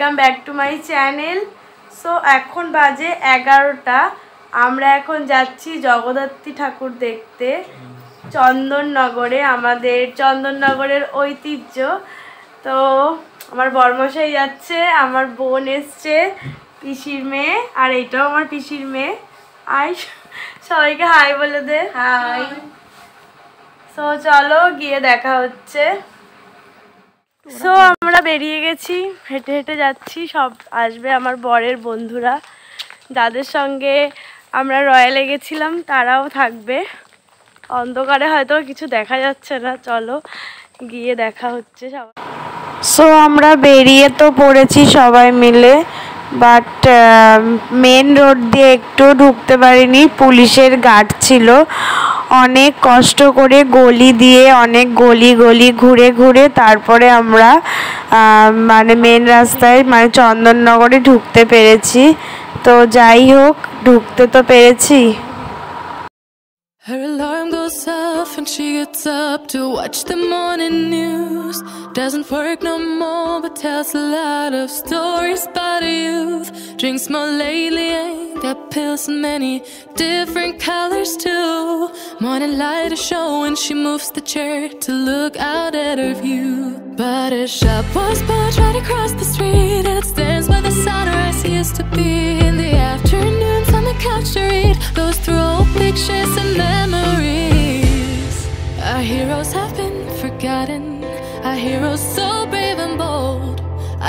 Welcome back to my channel. So এখন বাজে এগারোটা। আমরা এখন যাচ্ছি জগদ্ধাত্রী ঠাকুর দেখতে। চন্দননগরে আমাদের চন্দননগরের ঐতিহ্য। তো আমার বর্মশাই যাচ্ছে আমার বোন এসছে পিসির মেয়ে আর এটাও আমার পিসির মেয়ে। আই সবাইকে হাই বলে দে। হাই। সো চলো গিয়ে দেখা হচ্ছে। সো আমরা বেরিয়ে গেছি, হেঁটে হেঁটে যাচ্ছি, সব আসবে আমার বরের বন্ধুরা। যাদের সঙ্গে আমরা রয়্যালে গেছিলাম, তারাও থাকবে। অন্ধকারে হয়তো কিছু দেখা যাচ্ছে না, চলো গিয়ে দেখা হচ্ছে সবাই সো আমরা বেরিয়ে তো পড়েছি সবাই মিলে বাট মেন রোড দিয়ে একটু ঢুকতে পারিনি, পুলিশের গার্ড ছিল। অনেক কষ্ট করে গলি দিয়ে, অনেক গলি গলি ঘুরে ঘুরে তারপরে আমরা মানে মেন রাস্তায় মানে চন্দননগরে ঢুকতে পেরেছি। তো যাই হোক, ঢুকতে তো পেরেছি। Her alarm goes off and she gets up to watch the morning news. Doesn't work no more, but tells a lot of stories about her youth. Drinks more lately, ain't got pills in many different colors too. Morning light is showing, she moves the chair to look out at her view. But her shop was built right across the street, and it stands where the sunrise used to be in the afternoons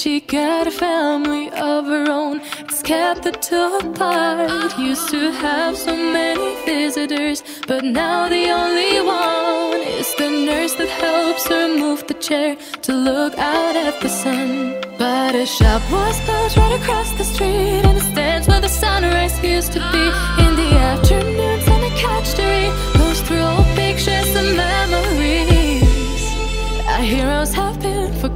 She got a family of her own, it's kept the two apart. Used to have so many visitors, but now the only one is the nurse that helps her move the chair to look out at the sun. But a shop was built right across the street, and it stands where the sunrise used to be. In the afternoons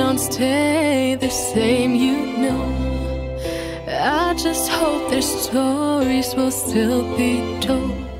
Don't stay the same, you know. I just hope their stories will still be told.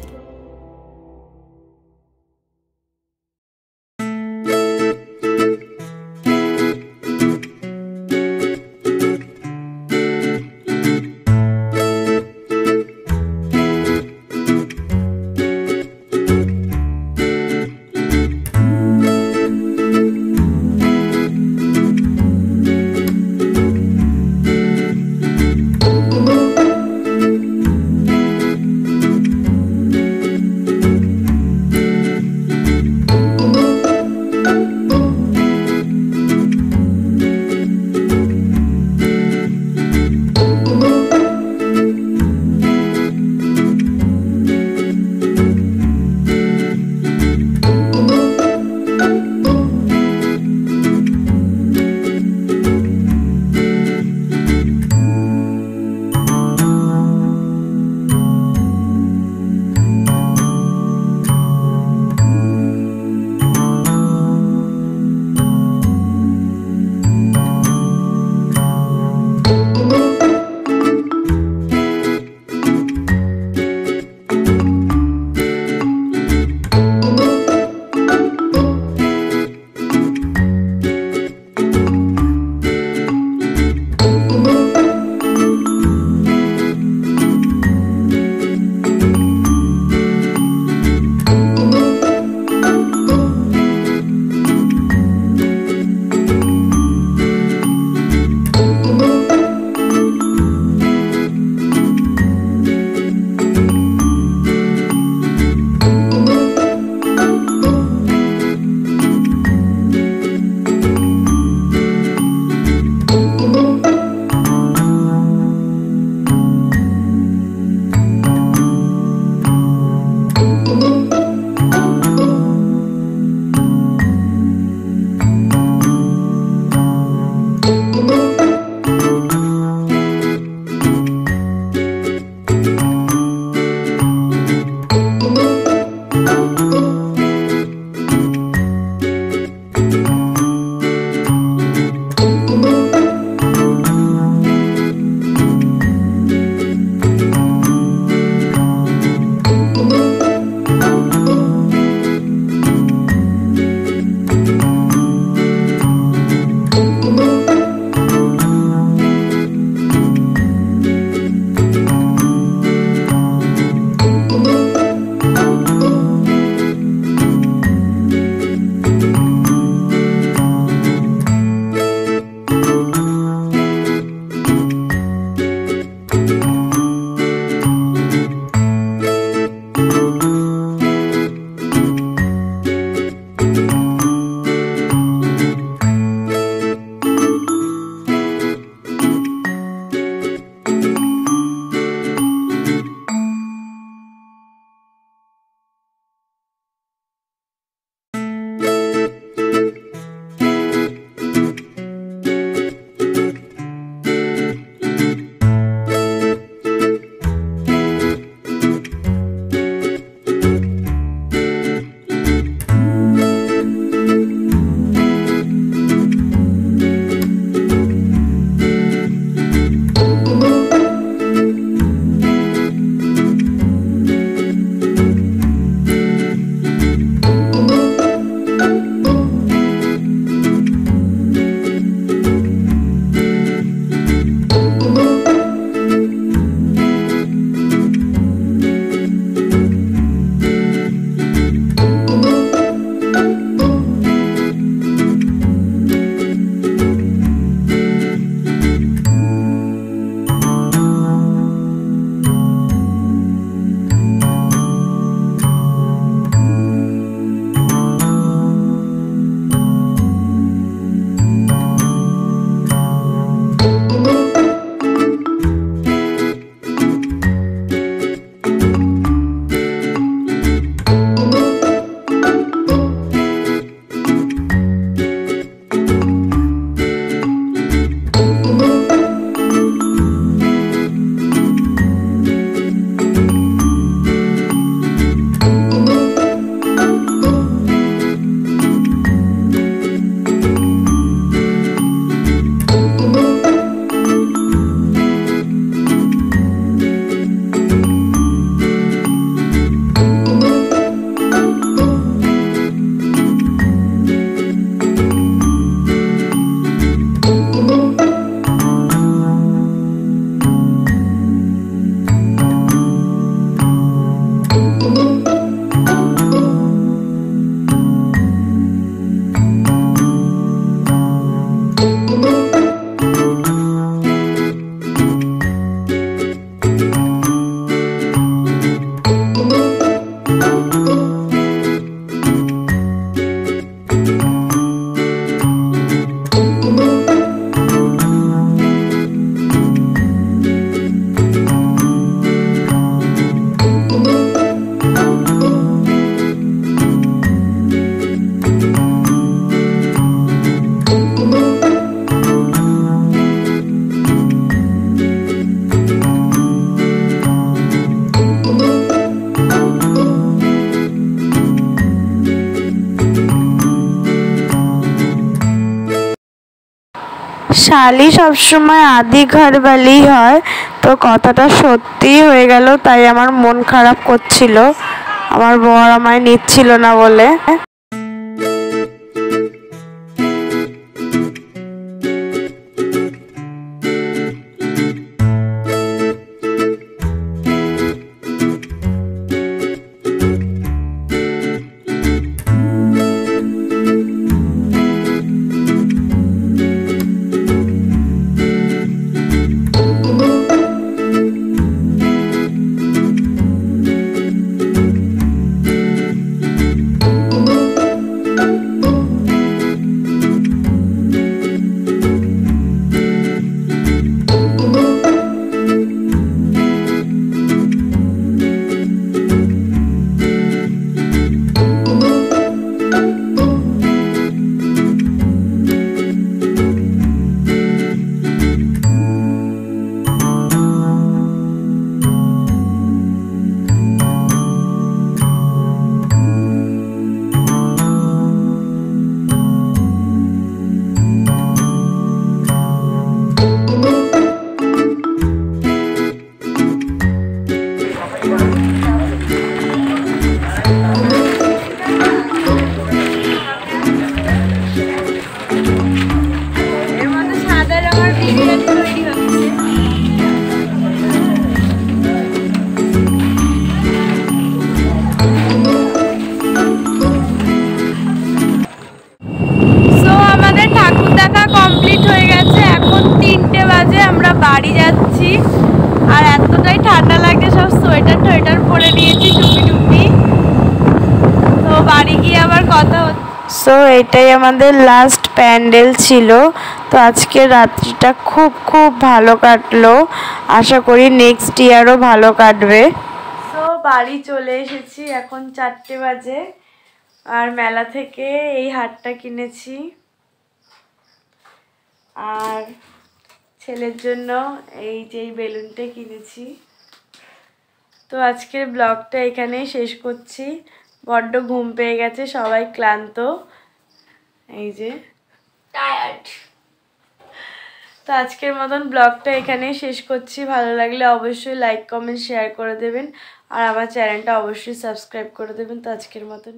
শালি সবসময় আদি ঘরবালি হয়। তো কথাটা সত্যি হয়ে গেল, তাই আমার মন খারাপ করছিল। আমার বর আমায় নিচ্ছিল না বলে। সোয়েটার পরে নিয়েছি টুপি টুপি। তো বাড়ি গিয়ে আবার কথা হচ্ছে। সো এটাই আমাদের লাস্ট প্যান্ডেল ছিল। তো আজকে রাত্রিটা খুব খুব ভালো কাটলো। আশা করি নেক্সট ইয়ারও ভালো কাটবে। সো বাড়ি চলে এসেছি এখন চারটে বাজে। আর মেলা থেকে এই হারটা কিনেছি। আর ছেলের জন্য এই যে বেলুনটা কিনেছি। তো আজকের ব্লগটা এখানেই শেষ করছি। বড্ড ঘুম পেয়ে গেছে সবাই ক্লান্ত। এই যে। টায়ার্ড তো আজকের মতন ব্লগটা এখানেই শেষ করছি। ভালো লাগলে অবশ্যই লাইক কমেন্ট শেয়ার করে দেবেন। আর আমার চ্যানেলটা অবশ্যই সাবস্ক্রাইব করে দেবেন। তো আজকের মতন